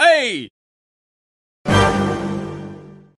Hey!